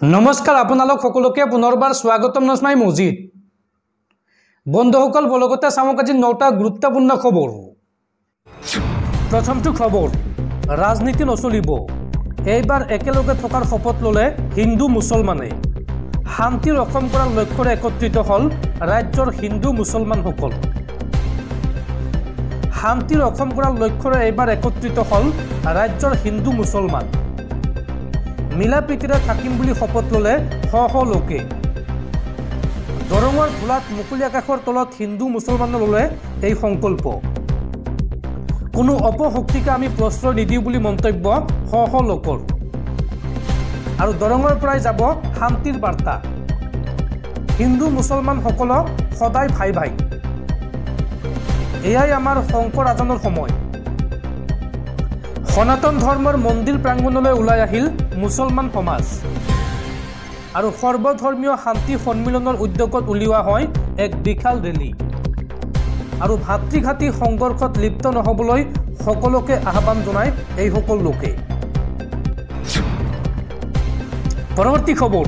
নমস্কাৰ আপোনালোক সকলোকে পুনৰবাৰ স্বাগতম নচমাই মছজিদ। বন্ধুসকল বলগতে চাওক আজি নটা গুৰুত্বপূৰ্ণ খবৰ। প্ৰথমটো খবৰ ৰাজনীতি নচলিব। এইবাৰ একেলগে থকাৰ শপত ল'লে হিন্দু মুছলমানে। শান্তি ৰক্ষণ কৰাৰ লক্ষ্যৰে একত্ৰিত হ'ল ৰাজ্যৰ হিন্দু মুছলমানসকল। শান্তি ৰক্ষণ কৰাৰ লক্ষ্যৰে এইবাৰ একত্ৰিত হ'ল ৰাজ্যৰ হিন্দু মুছলমান। মিলা প্ৰীতিৰে থাকিম বুলি শপত ল'লে শ শ লোকে। দৰঙৰ ধোলাত মুকলি আকাশৰ তলত হিন্দু মুছলমানে ল'লে এই সংকল্প। কোনো অপশক্তিকে আমি প্ৰশ্ৰয় নিদিওঁ বুলি মন্তব্য শ শ লোকৰ। আৰু দৰঙৰ পৰাই যাব শান্তিৰ বাৰ্তা। হিন্দু মুছলমানসকলক সদায় ভাই ভাই। এয়াই আমাৰ শংকৰ আজানৰ সময়। সনাতন ধৰ্মৰ মন্দিৰ প্ৰাংগণলৈ ওলাই আহিল মুছলমান সমাজ। আৰু সৰ্বধৰ্মীয় শান্তি সন্মিলনৰ উদ্যোগত উলিওৱা হয় এক বিশাল ৰেলী। আৰু ভাতৃঘাতী সংঘৰ্ষত লিপ্ত নহ'বলৈ সকলোকে আহ্বান জনায় এইসকল লোকে পৰৱৰ্তী খবৰ।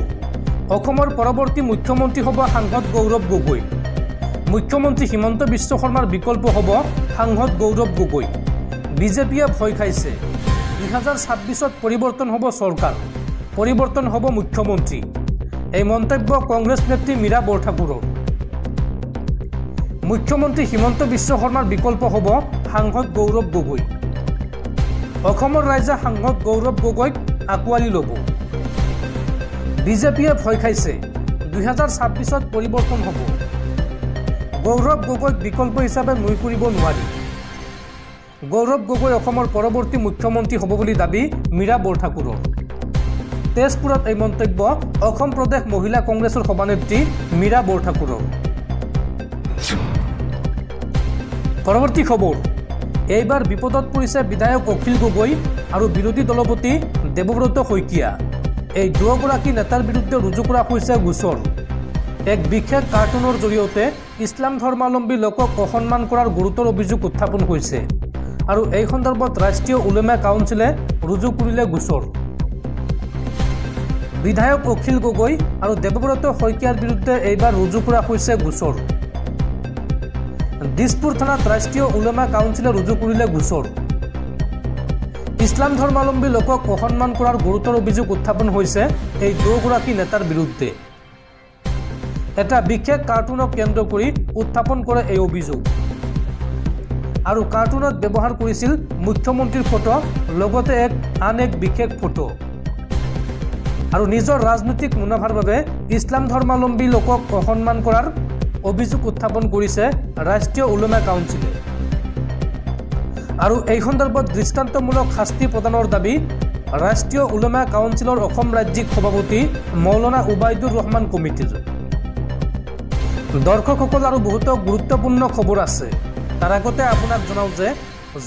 অসমৰ পৰৱৰ্তী মুখ্যমন্ত্ৰী হ'ব সাংসদ গৌৰৱ গগৈ। মুখ্যমন্ত্ৰী হিমন্ত বিশ্ব শৰ্মাৰ বিকল্প হ'ব সাংসদ গৌৰৱ গগৈ। বিজেপিয়ে ভয় খাইছে। দুহেজাৰ ছাব্বিছত পৰিৱৰ্তন হ'ব চৰকাৰ পৰিৱৰ্তন হ'ব মুখ্যমন্ত্ৰী। এই মন্তব্য কংগ্ৰেছ নেত্ৰী মীৰা বৰঠাকুৰৰ। মুখ্যমন্ত্ৰী হিমন্ত বিশ্ব শৰ্মাৰ বিকল্প হ'ব সাংসদ গৌৰৱ গগৈ। অসমৰ ৰাইজে সাংসদ গৌৰৱ গগৈক আঁকোৱালি ল'ব। বিজেপিয়ে ভয় খাইছে দুহেজাৰ ছাব্বিছত পৰিৱৰ্তন হ'ব। গৌৰৱ গগৈক বিকল্প হিচাপে নুই কৰিব নোৱাৰি। গৌৰৱ গগৈ অসমৰ পৰৱৰ্তী মুখ্যমন্ত্ৰী হ'ব বুলি দাবী মীৰা বৰঠাকুৰৰ। তেজপুৰত এই মন্তব্য অসম প্ৰদেশ মহিলা কংগ্ৰেছৰ সভানেত্ৰী মীৰা বৰঠাকুৰৰ। পৰৱৰ্তী খবৰ এইবাৰ বিপদত পৰিছে বিধায়ক অখিল গগৈ আৰু বিৰোধী দলপতি দেৱব্ৰত শইকীয়া। এই দুয়োগৰাকী নেতাৰ বিৰুদ্ধে ৰুজু কৰা হৈছে গোচৰ। এক বিশেষ কাৰ্টুনৰ জৰিয়তে ইছলাম ধৰ্মাৱলম্বী লোকক অসন্মান কৰাৰ গুৰুতৰ অভিযোগ উত্থাপন হৈছে। আৰু এই সন্দৰ্ভত ৰাষ্ট্ৰীয় উলেমা কাউন্সিলে ৰুজু কৰিলে গোচৰ। বিধায়ক অখিল গগৈ আৰু দেৱব্ৰত শইকীয়াৰ বিৰুদ্ধে এইবাৰ ৰুজু কৰা হৈছে গোচৰ। দিছপুৰ থানাত ৰাষ্ট্ৰীয় উলেমা কাউন্সিলে ৰুজু কৰিলে গোচৰ। ইছলাম ধৰ্মাৱলম্বী লোকক অসন্মান কৰাৰ গুৰুতৰ অভিযোগ উত্থাপন হৈছে এই দুয়োগৰাকী নেতাৰ বিৰুদ্ধে। এটা বিশেষ কাৰ্টুনক কেন্দ্ৰ কৰি উত্থাপন কৰে এই অভিযোগ। আৰু কাৰ্টুনত ব্যৱহাৰ কৰিছিল মুখ্যমন্ত্ৰীৰ ফটো লগতে এক আন এক বিশেষ ফটো। আৰু নিজৰ ৰাজনৈতিক মুনাফাৰ বাবে ইছলাম ধৰ্মাৱলম্বী লোকক অসন্মান কৰাৰ অভিযোগ উত্থাপন কৰিছে ৰাষ্ট্ৰীয় উলমা কাউন্সিলে। আৰু এই সন্দৰ্ভত দৃষ্টান্তমূলক শাস্তি প্ৰদানৰ দাবী ৰাষ্ট্ৰীয় উলমা কাউন্সিলৰ অসম ৰাজ্যিক সভাপতি মৌলানা উবাইদুৰ ৰহমান কমিটিৰ। দৰ্শকসকল আৰু বহুতো গুৰুত্বপূৰ্ণ খবৰ আছে। তাৰ আগতে আপোনাক জনাওঁ যে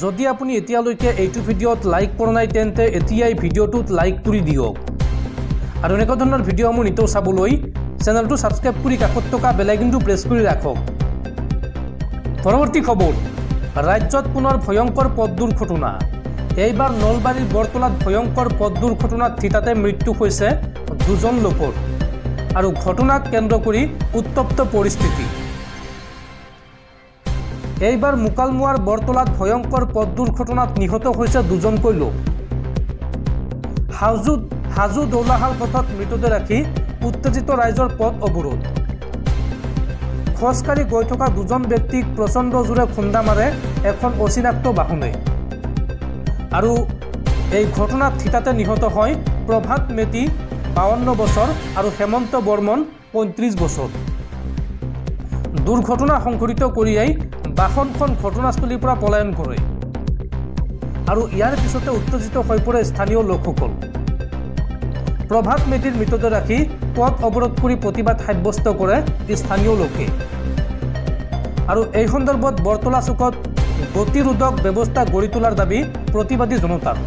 যদি আপুনি এতিয়ালৈকে এইটো ভিডিঅ'ত লাইক কৰা নাই তেন্তে এতিয়াই ভিডিঅ'টোত লাইক কৰি দিয়ক। আৰু এনেকুৱা ধৰণৰ ভিডিঅ'সমূহ নিতৌ চাবলৈ চেনেলটো ছাবস্ক্ৰাইব কৰি কাষত থকা বেলাইকনটো প্ৰেছ কৰি ৰাখক। পৰৱৰ্তী খবৰ ৰাজ্যত পুনৰ ভয়ংকৰ পথ দুৰ্ঘটনা। এইবাৰ নলবাৰীৰ বৰতলাত ভয়ংকৰ পথ দুৰ্ঘটনাত থিতাতে মৃত্যু হৈছে দুজন লোকৰ। আৰু ঘটনাক কেন্দ্ৰ কৰি উত্তপ্ত পৰিস্থিতি। এইবাৰ মোকালমোৱাৰ বৰতলাত ভয়ংকৰ পথ দুৰ্ঘটনাত নিহত হৈছে দুজনকৈ লোক। হাজু হাজু দৌলাহাল পথত মৃতদেহ ৰাখি উত্তেজিত ৰাইজৰ পথ অৱৰোধ। খোজকাঢ়ি গৈ থকা দুজন ব্যক্তিক প্ৰচণ্ড জোৰে খুন্দা মাৰে এখন অচিনাক্ত বাহনে। আৰু এই ঘটনাত থিতাতে নিহত হয় প্ৰভাত মেটি বাৱন্ন বছৰ আৰু হেমন্ত বৰ্মন পঁয়ত্ৰিছ বছৰ। দুৰ্ঘটনা সংঘটিত কৰিয়েই বাহনখন ঘটনাস্থলীৰ পৰা পলায়ন কৰে। আৰু ইয়াৰ পিছতে উত্তেজিত হৈ পৰে স্থানীয় লোকসকল। প্ৰভাত মেধিৰ মৃতদেহ ৰাখি পথ অৱৰোধ কৰি প্ৰতিবাদ সাব্যস্ত কৰে স্থানীয় লোকে। আৰু এই সন্দৰ্ভত বৰতলা চুকত গতিৰোধক ব্যৱস্থা গঢ়ি তোলাৰ দাবী প্ৰতিবাদী জনতাৰ।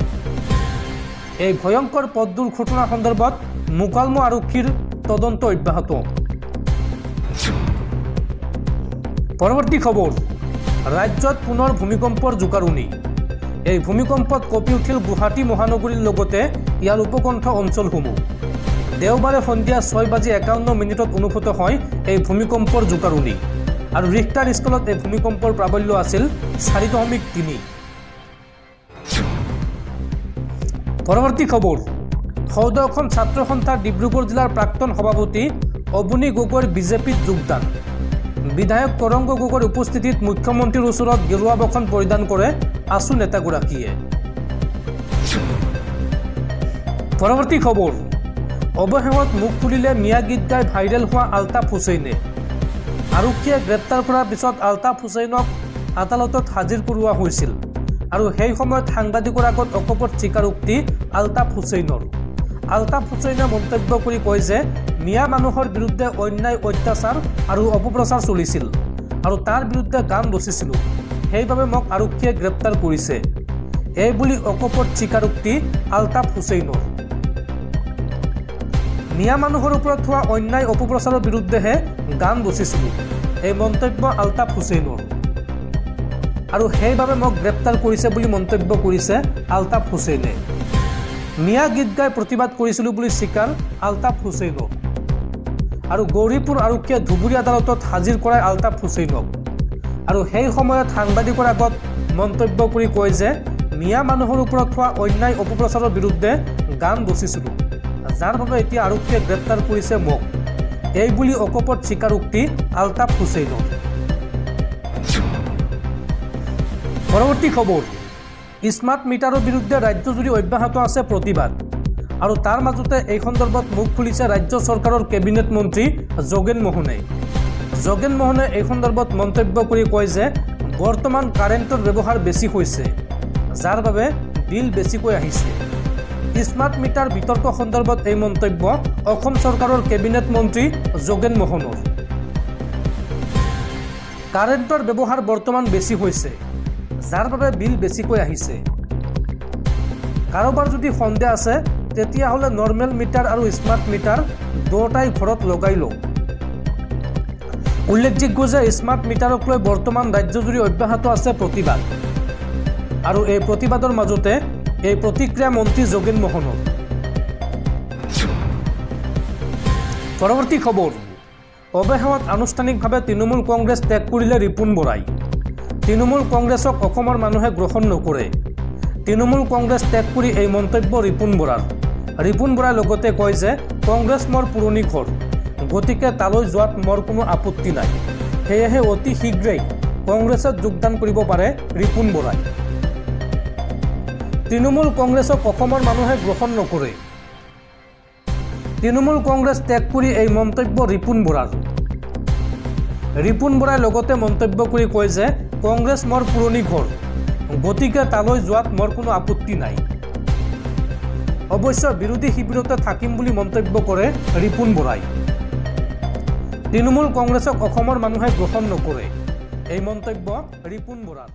এই ভয়ংকৰ পথ দুৰ্ঘটনাৰ সন্দৰ্ভত মোকালমো আৰক্ষীৰ তদন্ত অব্যাহত। পৰৱৰ্তী খবৰ। ৰাজ্যত পুনৰ ভূমিকম্পৰ জোকাৰণি। এই ভূমিকম্পত কঁপি উঠিল গুৱাহাটী মহানগৰীৰ লগতে ইয়াৰ উপকণ্ঠ অঞ্চলসমূহ। দেওবাৰে সন্ধিয়া ছয় বাজি একাৱন্ন মিনিটত অনুভূত হয় এই ভূমিকম্পৰ জোকাৰণি আৰু ৰিক্টাৰ স্কেলত এই ভূমিকম্পৰ প্ৰাবল্য আছিল চাৰি দশমিক তিনি। পৰৱৰ্তী খবৰ। সৌদ অসম ছাত্ৰ সন্থাৰ ডিব্ৰুগড় জিলাৰ প্ৰাক্তন সভাপতি অৱনী গগৈৰ বিজেপিত যোগদান। বিধায়ক তৰংগ গগৈৰ উপস্থিতিত মুখ্যমন্ত্ৰীৰ ওচৰত গেৰুৱা বসন পৰিধান কৰে আছু নেতাগৰাকীয়ে। পৰৱৰ্তী খবৰ। অৱশেষত মুখ খুলিলে মিয়া গীত গাই ভাইৰেল হোৱা আলতাফ হুছেইনে আৰক্ষীয়ে গ্ৰেপ্তাৰ কৰাৰ পিছত আলতাফ হুছেইনক আদালতত হাজিৰ কৰোৱা হৈছিল আৰু সেই সময়ত সাংবাদিকৰ আগত অকপট স্বীকাৰোক্তি আলতাফ হুছেইনৰ আলতাফ হুছেইনে মন্তব্য কৰি কয় যে মিয়া মানুহৰ বিৰুদ্ধে অন্যায় অত্যাচাৰ আৰু অপপ্ৰচাৰ চলিছিল আৰু তাৰ বিৰুদ্ধে গান ৰচিছিলোঁ সেইবাবে মোক আৰক্ষীয়ে গ্ৰেপ্তাৰ কৰিছে। এই বুলি অকপট স্বীকাৰোক্তি আলতাফ হুছেইনৰ মিয়া মানুহৰ ওপৰত হোৱা অন্যায় অপপ্ৰচাৰৰ বিৰুদ্ধেহে গান ৰচিছিলোঁ এই মন্তব্য আলতাফ হুছেইনৰ আৰু সেইবাবে মোক গ্ৰেপ্তাৰ কৰিছে বুলি মন্তব্য কৰিছে আলতাফ হুছেইনে মিয়া গীত গাই প্ৰতিবাদ কৰিছিলোঁ বুলি স্বীকাৰ আলতাফ হুছেইনৰ আৰু গৌৰীপুৰ আৰক্ষীয়ে ধুবুৰী আদালতত হাজিৰ কৰাই আলতাফ হুছেইনক। আৰু সেই সময়ত সাংবাদিকৰ আগত মন্তব্য কৰি কয় যে মিয়া মানুহৰ ওপৰত হোৱা অন্যায় অপপ্ৰচাৰৰ বিৰুদ্ধে গান ৰচিছিলোঁ যাৰ বাবে এতিয়া আৰক্ষীয়ে গ্ৰেপ্তাৰ কৰিছে মোক। এই বুলি অকপট স্বীকাৰোক্তি আলতাফ হুছেইনৰ। পৰৱৰ্তী খবৰ স্মাৰ্ট মিটাৰৰ বিৰুদ্ধে ৰাজ্যজুৰি অব্যাহত আছে প্ৰতিবাদ। আৰু তাৰ মাজতে এই সন্দৰ্ভত মুখ খুলিছে ৰাজ্য চৰকাৰৰ কেবিনেট মন্ত্ৰী যোগেন মোহনে। যোগেন মোহনে এই সন্দৰ্ভত মন্তব্য কৰি কয় যে বৰ্তমান কাৰেণ্টৰ ব্যৱহাৰ বেছি হৈছে যাৰ বাবে বিল বেছিকৈ আহিছে। স্মাৰ্ট মিটাৰ বিতৰ্ক সন্দৰ্ভত এই মন্তব্য অসম চৰকাৰৰ কেবিনেট মন্ত্ৰী যোগেন মোহনৰ। কাৰেণ্টৰ ব্যৱহাৰ বৰ্তমান বেছি হৈছে যাৰ বাবে বিল বেছিকৈ আহিছে। কাৰোবাৰ যদি সন্দেহ আছে তেতিয়াহ'লে নৰ্মেল মিটাৰ আৰু স্মাৰ্ট মিটাৰ দুয়োটাই ঘৰত লগাই লওক উল্লেখযোগ্য যে স্মাৰ্ট মিটাৰক লৈ বৰ্তমান ৰাজ্যজুৰি অব্যাহত আছে প্ৰতিবাদ। আৰু এই প্ৰতিবাদৰ মাজতে এই প্ৰতিক্ৰিয়া মন্ত্ৰী যোগেন মোহনৰ পৰৱৰ্তী খবৰ। অৱশেষত আনুষ্ঠানিকভাৱে তৃণমূল কংগ্ৰেছ ত্যাগ কৰিলে ৰিপুণ বৰাই। তৃণমূল কংগ্ৰেছক অসমৰ মানুহে গ্ৰহণ নকৰে। তৃণমূল কংগ্ৰেছ ত্যাগ কৰি এই মন্তব্য ৰিপুণ বৰাৰ। ৰিপুণ বৰাই লগতে কয় যে কংগ্ৰেছ মোৰ পুৰণি ঘৰ গতিকে তালৈ যোৱাত মোৰ কোনো আপত্তি নাই। সেয়েহে অতি শীঘ্ৰেই কংগ্ৰেছত যোগদান কৰিব পাৰে ৰিপুণ বৰাই। তৃণমূল কংগ্ৰেছক অসমৰ মানুহে গ্ৰহণ নকৰে। তৃণমূল কংগ্ৰেছ ত্যাগ কৰি এই মন্তব্য ৰিপুণ বৰাৰ। ৰিপুণ বৰাই লগতে মন্তব্য কৰি কয় যে কংগ্ৰেছ মোৰ পুৰণি ঘৰ গতিকে তালৈ যোৱাত মোৰ কোনো আপত্তি নাই। অৱশ্যে বিৰোধী শিবিৰতে থাকিম বুলি মন্তব্য কৰে ৰিপুণ বৰাই। তৃণমূল কংগ্ৰেছক অসমৰ মানুহে গ্ৰহণ নকৰে। এই মন্তব্য ৰিপুণ বৰাৰ।